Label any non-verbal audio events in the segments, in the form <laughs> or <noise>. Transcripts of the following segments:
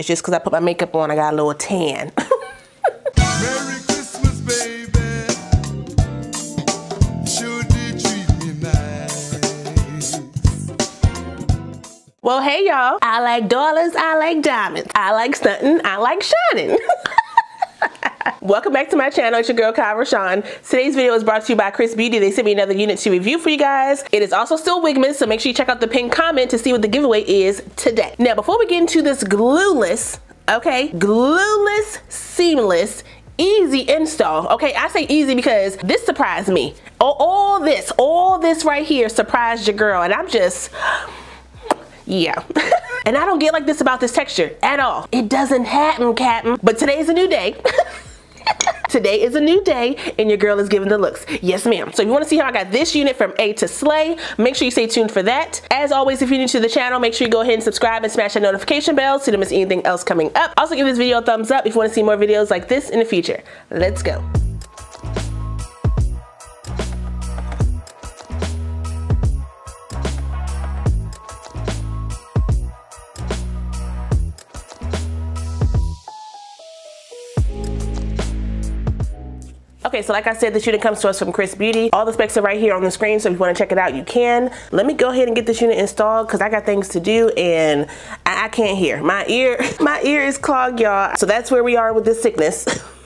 It's just because I put my makeup on, I got a little tan. <laughs> Merry Christmas, baby. Sure did treat me nice. Well, hey y'all. I like dollars, I like diamonds. I like stunting, I like shining. <laughs> Welcome back to my channel. It's your girl, Kie RaShon. Today's video is brought to you by Chris Beauty. They sent me another unit to review for you guys. It is also still Wigmas, so make sure you check out the pinned comment to see what the giveaway is today. Now, before we get into this glueless, okay, glueless, seamless, easy install. Okay, I say easy because this surprised me. All, all this, all this right here surprised your girl, and I'm just, yeah. <laughs> and I don't get like this about this texture at all. It doesn't happen, Captain. But today's a new day. <laughs> Today is a new day and your girl is giving the looks. Yes, ma'am. So if you want to see how I got this unit from A to Slay, make sure you stay tuned for that. As always, if you're new to the channel, make sure you go ahead and subscribe and smash that notification bell so you don't miss anything else coming up. Also give this video a thumbs up if you want to see more videos like this in the future. Let's go. Okay, so like I said, this unit comes to us from Chris Beauty. All the specs are right here on the screen, so if you wanna check it out, you can. Let me go ahead and get this unit installed because I got things to do and I, I can't hear. My ear, <laughs> my ear is clogged, y'all. So that's where we are with this sickness. <laughs>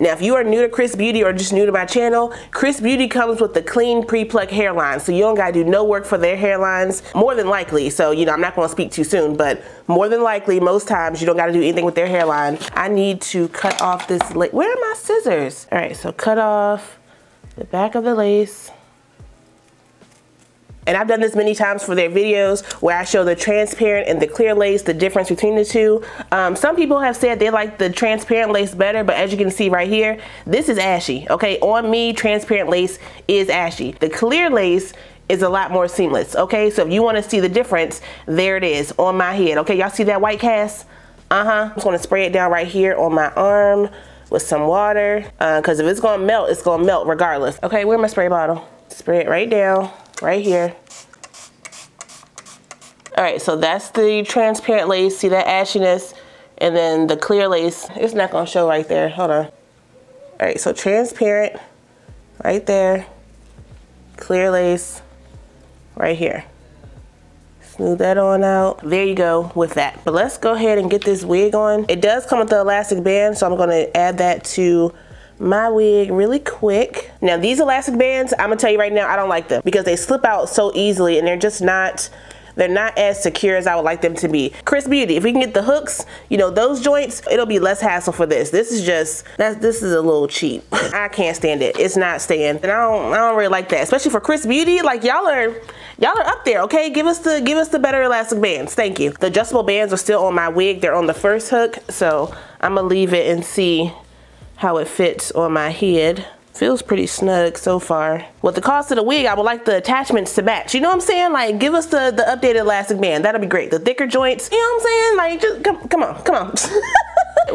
Now, if you are new to Chris Beauty or just new to my channel, Chris Beauty comes with the clean pre-pluck hairline. So you don't gotta do no work for their hairlines, more than likely. So, you know, I'm not gonna speak too soon, but more than likely, most times you don't gotta do anything with their hairline. I need to cut off this, lace. where are my scissors? All right, so cut off the back of the lace. And I've done this many times for their videos where I show the transparent and the clear lace, the difference between the two. Um, some people have said they like the transparent lace better, but as you can see right here, this is ashy, okay? On me, transparent lace is ashy. The clear lace is a lot more seamless, okay? So if you wanna see the difference, there it is on my head, okay? Y'all see that white cast? Uh-huh, I'm just gonna spray it down right here on my arm with some water, because uh, if it's gonna melt, it's gonna melt regardless. Okay, where my spray bottle? Spray it right down right here. All right, so that's the transparent lace. See that ashiness? And then the clear lace, it's not gonna show right there. Hold on. All right, so transparent right there. Clear lace right here. Smooth that on out. There you go with that. But let's go ahead and get this wig on. It does come with the elastic band, so I'm gonna add that to my wig really quick. Now these elastic bands, I'm gonna tell you right now, I don't like them because they slip out so easily and they're just not, they're not as secure as I would like them to be. Chris Beauty, if we can get the hooks, you know, those joints, it'll be less hassle for this. This is just, that, this is a little cheap. <laughs> I can't stand it. It's not staying. And I don't, I don't really like that, especially for Chris Beauty. Like y'all are, y'all are up there, okay? Give us the, give us the better elastic bands. Thank you. The adjustable bands are still on my wig. They're on the first hook. So I'm gonna leave it and see how it fits on my head. Feels pretty snug so far. With the cost of the wig, I would like the attachments to match. You know what I'm saying? Like, give us the, the updated elastic band. That'll be great. The thicker joints, you know what I'm saying? Like, just come, come on, come on.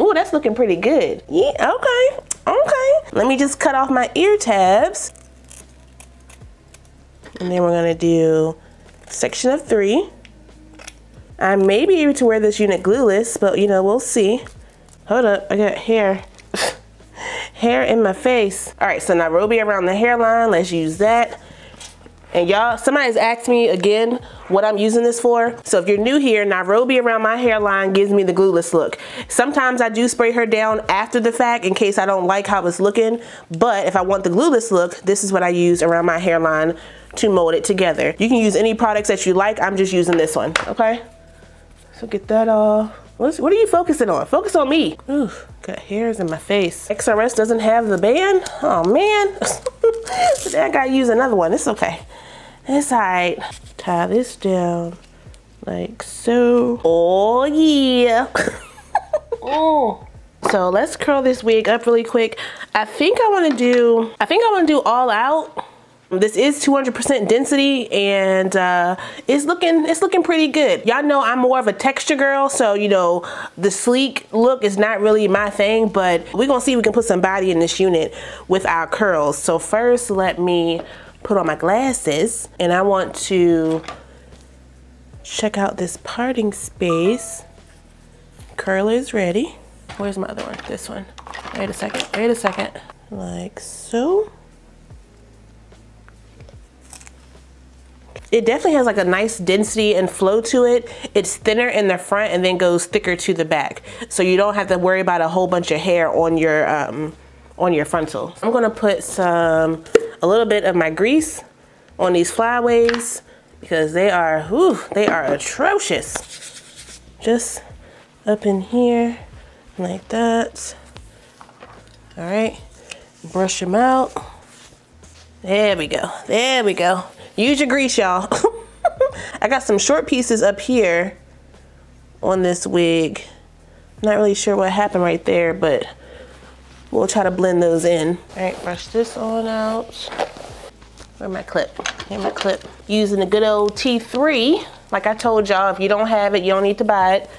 <laughs> Ooh, that's looking pretty good. Yeah, okay, okay. Let me just cut off my ear tabs. And then we're gonna do section of three. I may be able to wear this unit glueless, but you know, we'll see. Hold up, I got hair hair in my face. All right, so Nairobi around the hairline, let's use that. And y'all, somebody's asked me again what I'm using this for. So if you're new here, Nairobi around my hairline gives me the glueless look. Sometimes I do spray her down after the fact in case I don't like how it's looking. But if I want the glueless look, this is what I use around my hairline to mold it together. You can use any products that you like. I'm just using this one, okay? So get that off. What's, what are you focusing on? Focus on me. Ooh, got hairs in my face. XRS doesn't have the band? Oh man. <laughs> I gotta use another one. It's okay. It's all right. Tie this down like so. Oh yeah. <laughs> oh. So let's curl this wig up really quick. I think I wanna do, I think I wanna do all out this is 200% density and uh, it's looking it's looking pretty good. Y'all know I'm more of a texture girl, so you know the sleek look is not really my thing, but we're gonna see if we can put some body in this unit with our curls. So first, let me put on my glasses and I want to check out this parting space. curl is ready. Where's my other one? This one. Wait a second, wait a second. Like so. It definitely has like a nice density and flow to it. It's thinner in the front and then goes thicker to the back. So you don't have to worry about a whole bunch of hair on your um, on your frontal. I'm gonna put some, a little bit of my grease on these flyaways because they are, whew, they are atrocious. Just up in here like that. All right, brush them out. There we go, there we go. Use your grease, y'all. <laughs> I got some short pieces up here on this wig. Not really sure what happened right there, but we'll try to blend those in. All right, brush this on out. Where my clip? Here my clip. Using the good old T3. Like I told y'all, if you don't have it, you don't need to buy it.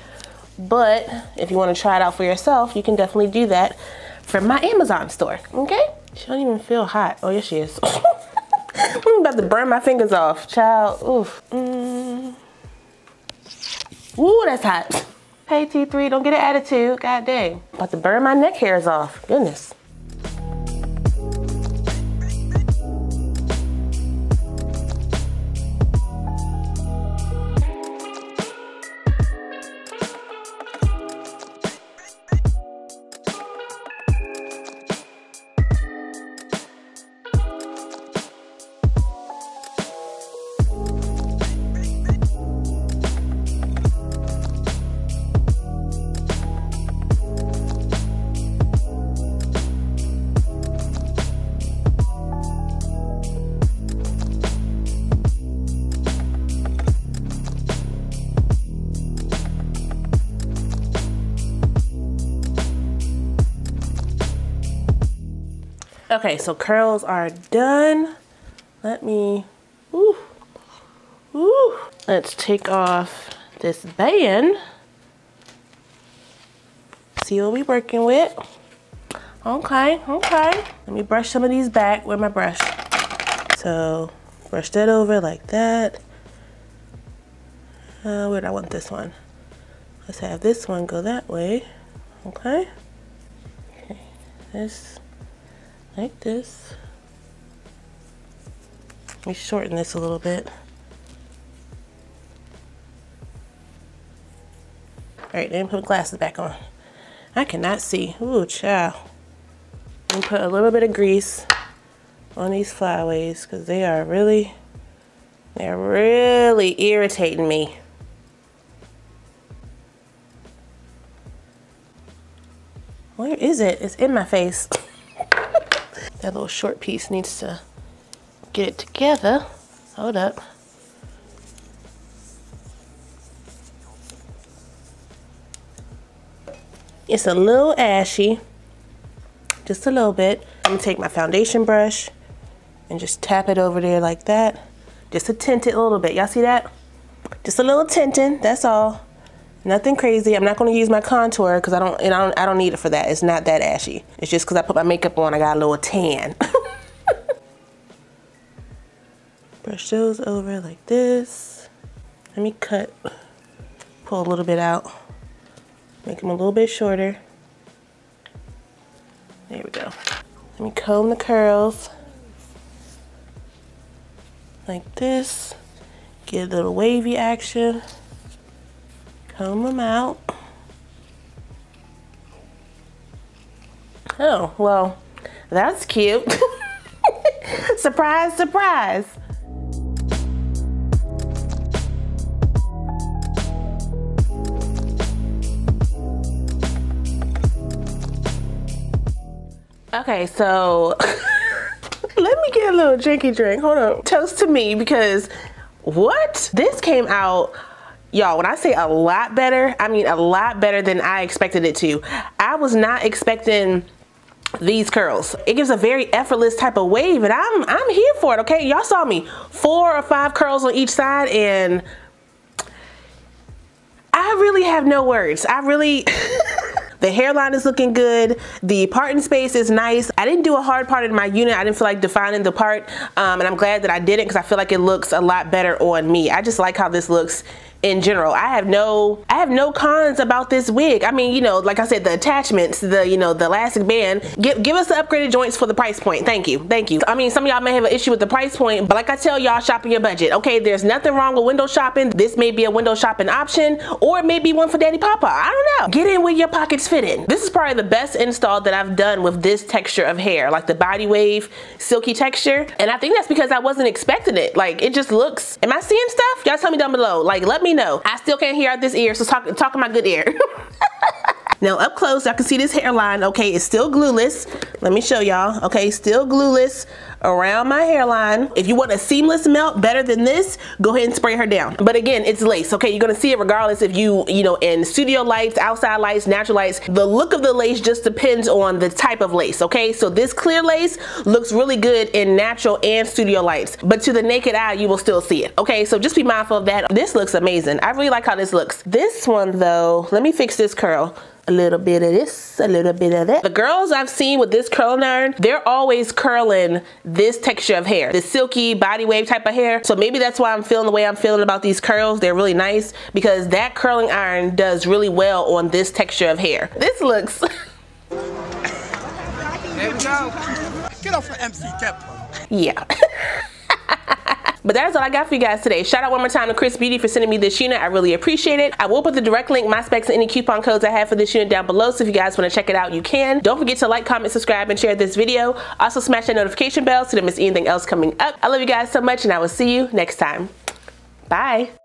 But if you want to try it out for yourself, you can definitely do that from my Amazon store, okay? She don't even feel hot. Oh, yes she is. <laughs> About to burn my fingers off, child. Oof. Mm. Ooh, that's hot. Hey T3, don't get an attitude. God dang. About to burn my neck hairs off. Goodness. Okay, so curls are done. Let me, ooh, ooh. Let's take off this band. See what we're working with. Okay, okay. Let me brush some of these back with my brush. So brush that over like that. Uh, where do I want this one? Let's have this one go that way. Okay. Okay. This like this. Let me shorten this a little bit. All right, then put glasses back on. I cannot see. Ooh, child. Let me put a little bit of grease on these flyaways because they are really, they're really irritating me. Where is it? It's in my face. That little short piece needs to get it together. Hold up. It's a little ashy, just a little bit. I'm gonna take my foundation brush and just tap it over there like that. Just to tint it a little bit. Y'all see that? Just a little tinting, that's all. Nothing crazy. I'm not going to use my contour because I don't, I don't, I don't need it for that. It's not that ashy. It's just because I put my makeup on, I got a little tan. <laughs> Brush those over like this. Let me cut, pull a little bit out. Make them a little bit shorter. There we go. Let me comb the curls like this. Get a little wavy action comb them out. Oh, well, that's cute. <laughs> surprise, surprise. Okay, so <laughs> let me get a little drinky drink. Hold on. Toast to me because what? This came out Y'all, when I say a lot better, I mean a lot better than I expected it to. I was not expecting these curls. It gives a very effortless type of wave and I'm I'm here for it, okay? Y'all saw me. Four or five curls on each side and I really have no words. I really <laughs> The hairline is looking good. The parting space is nice. I didn't do a hard part in my unit. I didn't feel like defining the part um, and I'm glad that I didn't because I feel like it looks a lot better on me. I just like how this looks in general. I have no I have no cons about this wig. I mean, you know, like I said, the attachments, the you know, the elastic band. Give give us the upgraded joints for the price point. Thank you. Thank you. I mean, some of y'all may have an issue with the price point, but like I tell y'all, shopping your budget. Okay, there's nothing wrong with window shopping. This may be a window shopping option, or it may be one for Daddy Papa. I don't know. Get in where your pockets fit in. This is probably the best install that I've done with this texture of hair, like the body wave silky texture. And I think that's because I wasn't expecting it. Like it just looks, am I seeing stuff? Y'all tell me down below. Like let me know. I still can't hear out this ear, so talk, talk in my good ear. <laughs> Now up close, I can see this hairline. Okay, it's still glueless. Let me show y'all. Okay, still glueless around my hairline. If you want a seamless melt better than this, go ahead and spray her down. But again, it's lace. Okay, you're gonna see it regardless if you, you know, in studio lights, outside lights, natural lights. The look of the lace just depends on the type of lace. Okay, so this clear lace looks really good in natural and studio lights, but to the naked eye, you will still see it. Okay, so just be mindful of that. This looks amazing. I really like how this looks. This one though, let me fix this curl a little bit of this, a little bit of that. The girls I've seen with this curling iron, they're always curling this texture of hair, the silky body wave type of hair. So maybe that's why I'm feeling the way I'm feeling about these curls. They're really nice because that curling iron does really well on this texture of hair. This looks... <laughs> there we go. Get off of MC Tempo. Yeah. <laughs> But that is all I got for you guys today. Shout out one more time to Chris Beauty for sending me this unit. I really appreciate it. I will put the direct link, my specs, and any coupon codes I have for this unit down below. So if you guys want to check it out, you can. Don't forget to like, comment, subscribe, and share this video. Also smash that notification bell so you don't miss anything else coming up. I love you guys so much and I will see you next time. Bye.